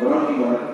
Verónica,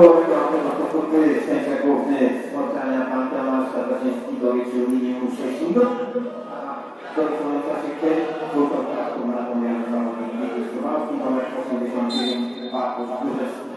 Byłoby na tym protokoły sędzia główny spotkania pan Tomasz Tatarzyńskiego i Juliusz Sześcigo. To jest w czasie kiedy był kontaktu na pomiarze zachodnim Wielkiej Słowacki, numer 89, 2, 2, 2,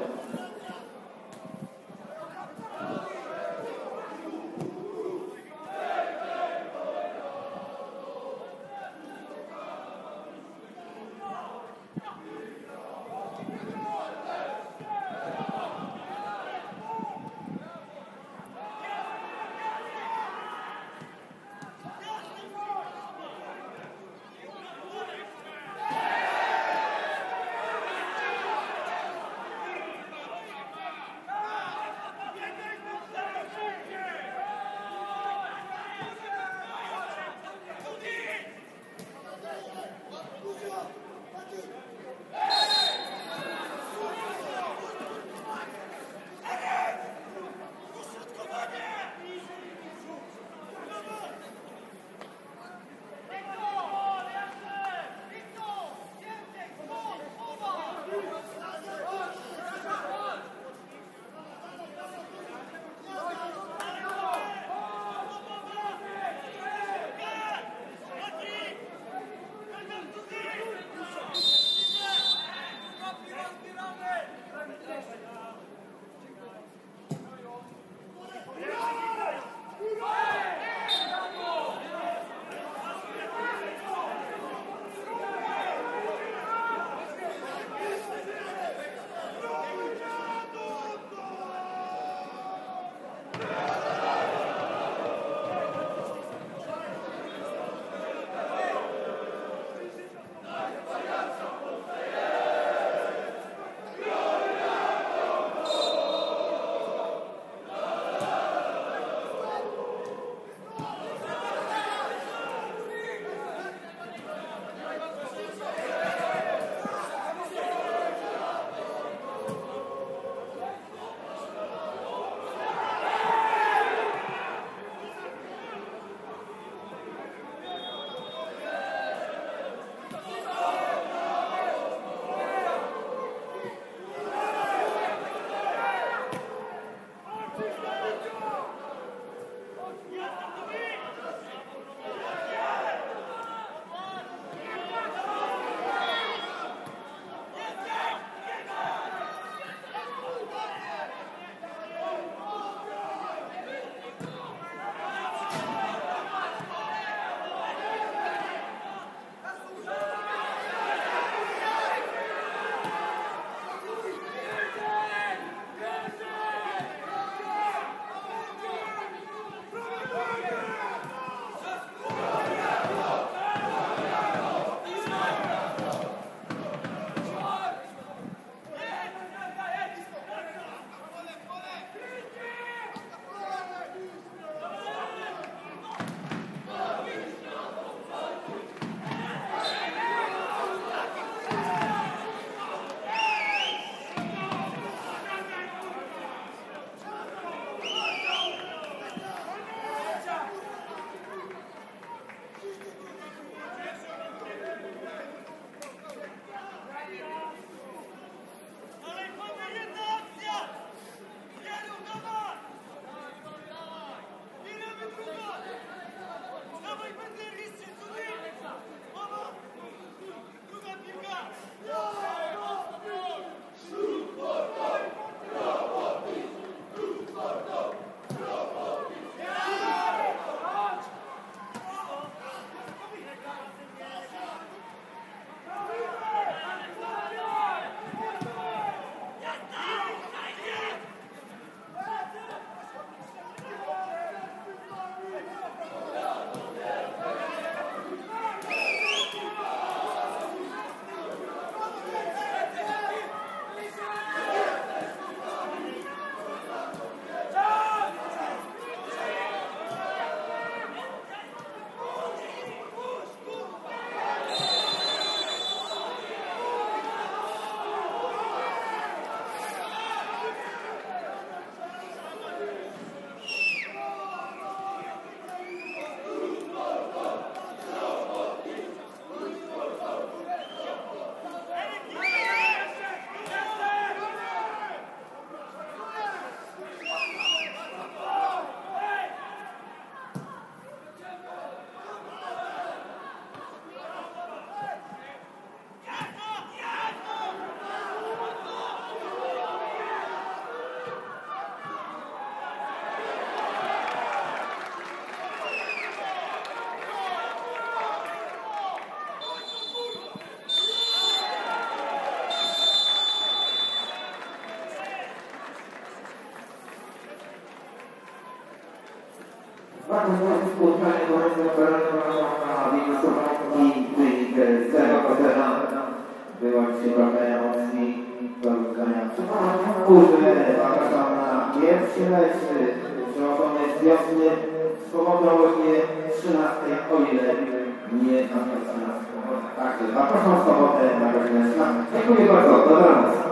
na 13.